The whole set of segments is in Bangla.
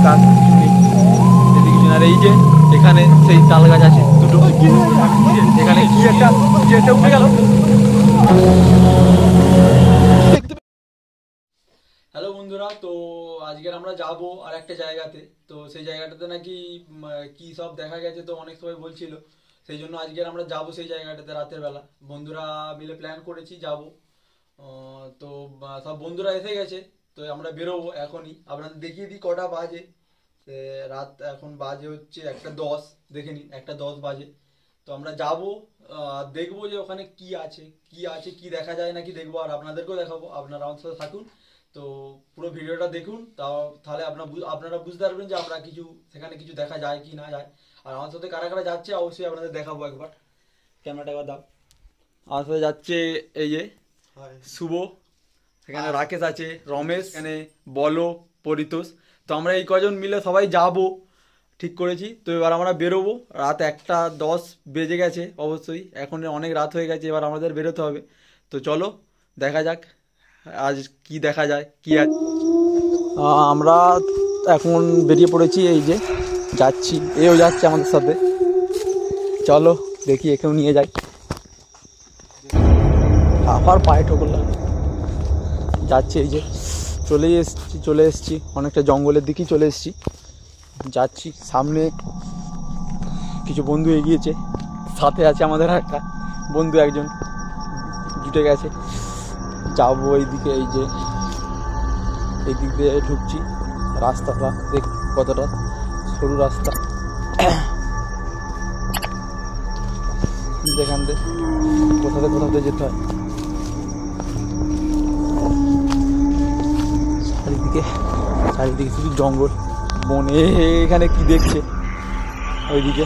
এদিকে। এই যে, এখানে সেই তাল গাছ আছে দুটো। এখানে কি একটা কি একটা উঠে গেল? হ্যালো বন্ধুরা, তো আজকের আমরা যাব আর একটা জায়গাতে। তো সেই জায়গাটাতে নাকি কি সব দেখা গেছে তো অনেক সবাই বলছিল। সেই জন্য আজকের আমরা যাব সেই জায়গাটাতে রাতের বেলা। বন্ধুরা মিলে প্ল্যান করেছি যাব। তো সব বন্ধুরা এসে গেছে। তো আমরা বেরোবো এখনই। আপনাদের দেখিয়ে দিই কটা বাজে। রাত এখন বাজে হচ্ছে একটা দশ। দেখে নিন একটা দশ বাজে। তো আমরা যাব দেখব যে ওখানে কি আছে কি আছে কি দেখা যায় নাকি দেখব। আর আপনাদেরকেও দেখাবো আপনারা আমার সাথে থাকুন। তো পুরো ভিডিওটা দেখুন। তাও তাহলে আপনার আপনারা বুঝতে পারবেন যে আমরা কিছু সেখানে কিছু দেখা যায় কি না যায়। আর আমার সাথে কারা কারা যাচ্ছে অবশ্যই আপনাদের দেখাবো একবার। ক্যামেরাটা একবার দাও। আমার সাথে যাচ্ছে এই যে শুভ। সেখানে রাকেশ আছে রমেশ এখানে বলো পরিতোষ। তো আমরা এই কজন মিলে সবাই যাব। ঠিক করেছি। তো এবার আমরা বেরোবো। রাত একটা দশ বেজে গেছে অবশ্যই। এখন অনেক রাত হয়ে গেছে এবার আমাদের বেরোতে হবে। তো চলো দেখা যাক আজ কি দেখা যায় কি আছে আমরা এখন বেরিয়ে পড়েছি এই যে যাচ্ছি। এও যাচ্ছে আমাদের সাথে। চলো দেখি একেও নিয়ে যাই। আবার পায়ে ঠোকর লাগে যাচ্ছি, এই যে চলেই এসছি, চলে এসছি। অনেকটা জঙ্গলের দিকেই চলে এসছি। যাচ্ছি, সামনে কিছু বন্ধু এগিয়েছে। সাথে আছে আমাদের একটা বন্ধু, একজন জুটে গেছে। যাব এইদিকে, এই যে এই দিক দিয়ে ঢুকছি। রাস্তাটা দেখ কতটা সরু রাস্তা। থেকে কোথাতে কোথাতে যেতে হয়। চারিদিকে চারিদিকে শুধু জঙ্গল। বনে এখানে কি দেখছে? ওইদিকে।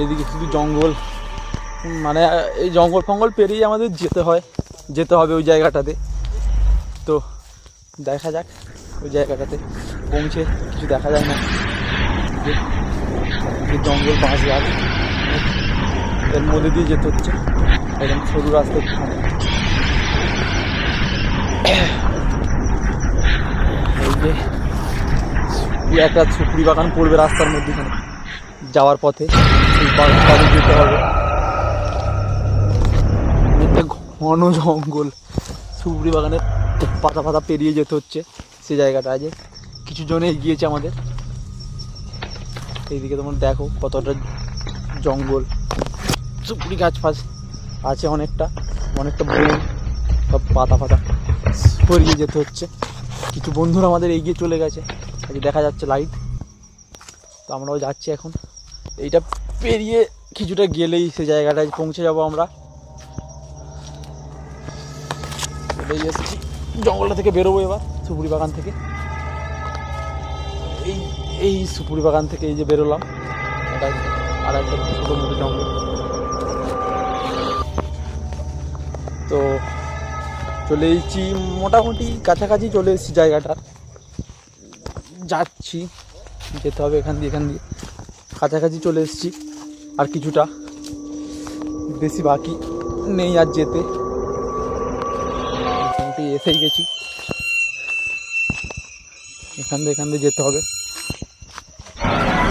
এইদিকে শুধু জঙ্গল। মানে এই জঙ্গল ফঙ্গল পেরিয়ে আমাদের যেতে হয়। যেতে হবে ওই জায়গাটাতে। তো, দেখা যাক ওই জায়গাটাতে পৌঁছে কিছু দেখা যায় না। জঙ্গল বাঁশ গাছ এর মধ্যে দিয়ে যেতে হচ্ছে। একদম সরু রাস্তা এই যে একটা সুপুরি বাগান পড়বে রাস্তার মধ্যেখানে। যাওয়ার পথে সেই বাগানটাতে যেতে হবে। একটা ঘন জঙ্গল। সুপুরি বাগানের পাতা পাতা পেরিয়ে যেতে হচ্ছে সে জায়গাটা। আছে কিছু জনে এগিয়েছে আমাদের। এইদিকে তোমরা দেখো কতটা জঙ্গল। সুপুরি গাছ ফাছ আছে অনেকটা অনেকটা বন, সব পাতা পাতা সরিয়ে যেতে হচ্ছে। কিছু বন্ধুরা আমাদের এগিয়ে চলে গেছে। আজ দেখা যাচ্ছে লাইট তো আমরাও যাচ্ছি এখন। এইটা পেরিয়ে কিছুটা গেলেই সে জায়গাটায় পৌঁছে যাব আমরা। এসেছি। জঙ্গলটা থেকে বেরোবো এবার, সুপুরি বাগান থেকে। এই এই সুপুরি বাগান থেকে এই যে বেরোলাম। এটা আর একটা ছোটো মোটো জঙ্গল। তো চলে এসেছি, মোটামুটি কাছাকাছি চলে এসেছি জায়গাটা। যাচ্ছি, যেতে হবে এখান দিয়ে এখান দিয়ে। কাছাকাছি চলে এসেছি, আর কিছুটা বেশি বাকি নেই আর যেতে। এসেই গেছি। এখান দিয়ে এখান দিয়ে যেতে হবে।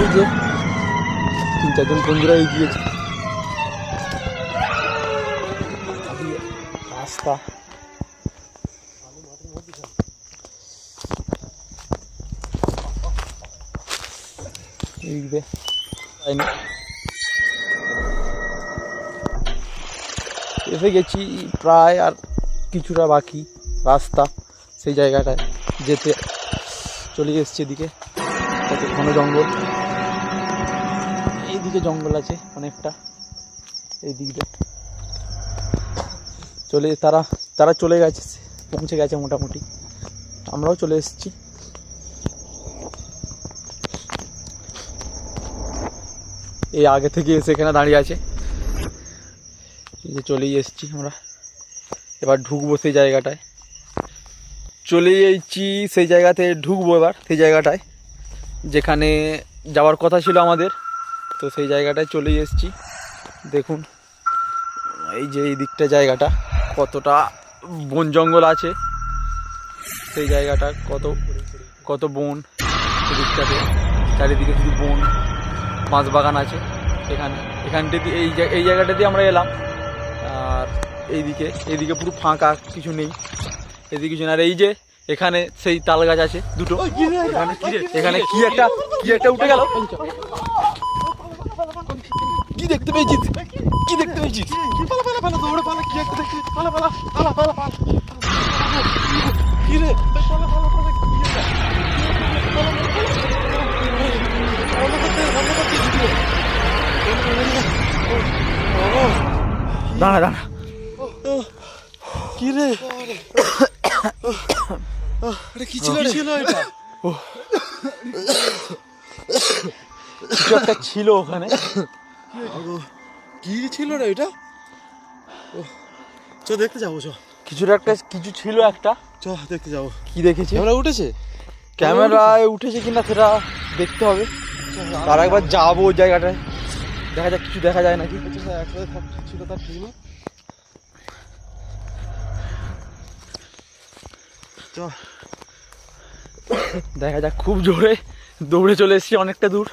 এই যে, তিন চারজন বন্ধুরা এগিয়েছে রাস্তা এই যে তাই না? এসে গেছি প্রায় আর কিছুটা বাকি রাস্তা সেই জায়গাটায় যেতে চলে এসছি এদিকে। কত ঘন জঙ্গল। এইদিকে জঙ্গল আছে অনেকটা। এই দিক দিয়ে চলে, তারা তারা চলে গেছে, পৌঁছে গেছে মোটামুটি। আমরাও চলে এসেছি। এই আগে থেকে এসে এখানে দাঁড়িয়ে আছে। চলেই এসেছি আমরা। এবার ঢুকবো সেই জায়গাটায়। চলে এসেছি সেই জায়গাতে, ঢুকবো এবার সেই জায়গাটায়। যেখানে যাওয়ার কথা ছিল আমাদের। তো সেই জায়গাটায় চলেই এসেছি। দেখুন, এই যে এই দিকটা জায়গাটা। কতটা বন জঙ্গল আছে সেই জায়গাটা কত কত বন এদিকটাতে চারিদিকে শুধু বন বাঁশ বাগান আছে এখানে। এখানটা এই এই জায়গাটা দিয়ে আমরা এলাম। আর এইদিকে এইদিকে পুরো ফাঁকা কিছু নেই। এদিকে কিছু না আর এই যে এখানে সেই তাল গাছ আছে দুটো। এখানে কি একটা কি একটা উঠে গেল? কি দেখতে পেয়েছিস কি দেখতে পেয়েছিস পালা পালা পালা দৌড়ে পালা কি একটা দেখছি পালা পালা পালা পালা পালা কি রে পালা পালা পালা কি এটা বন্ধ করতে বন্ধ করতে ভিডিও দাঁড়া দাঁড়া কি রে এটা কি ছিল ছিল এটা কিছু একটা ছিল ওখানে কি ছিল রে এটা? চ দেখতে যাব চ। কিছুর একটা কিছু ছিল একটা। চ দেখতে যাব। কি দেখেছি? উঠেছে? ক্যামেরায় উঠেছে কিনা সেটা দেখতে হবে। আর একবার যাব। ওই জায়গাটায়। দেখা যাক কিছু দেখা যায় নাকি? আচ্ছা, ছিল তার ঠিক দেখা যাক খুব জোরে দৌড়ে চলে এসেছি অনেকটা দূর।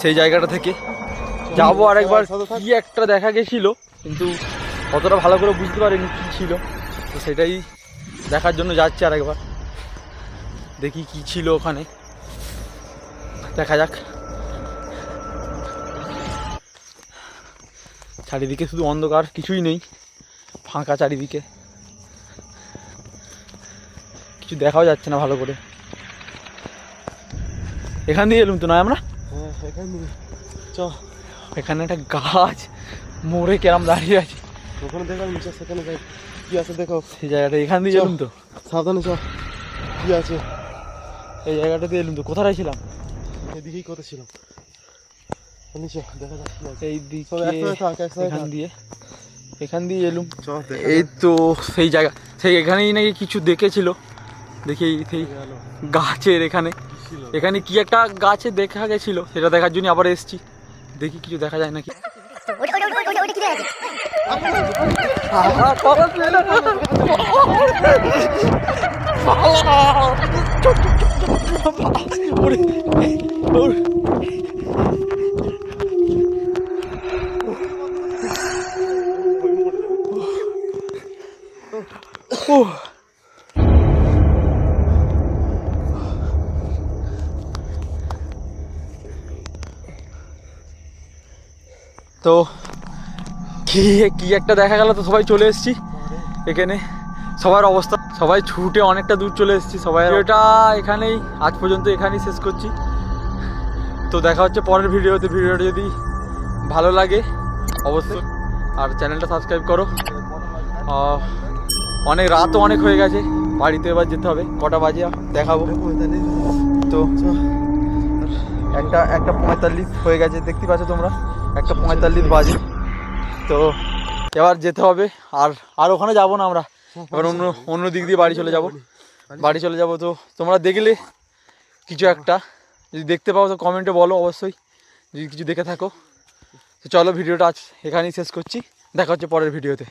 সেই জায়গাটা থেকে। যাব আর একবার কি একটা দেখা গেছিল কিন্তু অতটা ভালো করে বুঝতে পারিনি কি ছিল। তো সেটাই দেখার জন্য যাচ্ছি আর একবার দেখি কি ছিল ওখানে। দেখা যাক। চারিদিকে শুধু অন্ধকার কিছুই নেই। ফাঁকা চারিদিকে। কিছু দেখাও যাচ্ছে না ভালো করে। এখান দিয়ে এলুম তো নয় আমরা? এখানে চ। এখানে একটা গাছ মোড়ে কেরাম দাঁড়িয়ে আছে। ওখানে দেখলাম নিচে সেখানে যাই। কি আছে দেখো? সেই জায়গাটা এখান দিয়ে চল। এলুম তো। সাবধানে চ। কি আছে? এই জায়গাটা দিয়ে এলুম তো। কোথায় ছিলাম? এদিকেই কথা ছিলাম? নিচে দেখা যাক এই দিকে এখান দিয়ে। এখান দিয়ে এলুম। এই তো সেই জায়গা। সেই এখানেই নাকি কিছু দেখেছিল। দেখি সেই গাছের এখানে। এখানে কি একটা গাছে দেখা গেছিল সেটা দেখার জন্য আবার এসছি দেখি কিছু দেখা যায় নাকি তো কি কি একটা দেখা গেল তো সবাই চলে এসেছি। এখানে সবার অবস্থা, সবাই ছুটে অনেকটা দূর চলে এসেছি, সবাই। এটা এখানেই, আজ পর্যন্ত এখানেই শেষ করছি। তো দেখা হচ্ছে পরের ভিডিওতে। ভিডিওটা যদি ভালো লাগে, অবশ্যই। আর চ্যানেলটা সাবস্ক্রাইব করো। অনেক রাতও অনেক হয়ে গেছে, বাড়িতে এবার যেতে হবে। কটা বাজে, দেখাবো। তো একটা একটা পঁয়তাল্লিশ হয়ে গেছে, দেখতে পাচ্ছ তোমরা। একটা পঁয়তাল্লিশ বাজে। তো এবার যেতে হবে, আর আর ওখানে যাব না আমরা। এবার অন্য অন্য দিক দিয়ে বাড়ি চলে যাব। বাড়ি চলে যাব তো তোমরা দেখলে কিছু একটা। যদি দেখতে পাও তো কমেন্টে বলো অবশ্যই। যদি কিছু দেখে থাকো। তো চলো ভিডিওটা আজ এখানেই শেষ করছি। দেখা হচ্ছে পরের ভিডিওতে।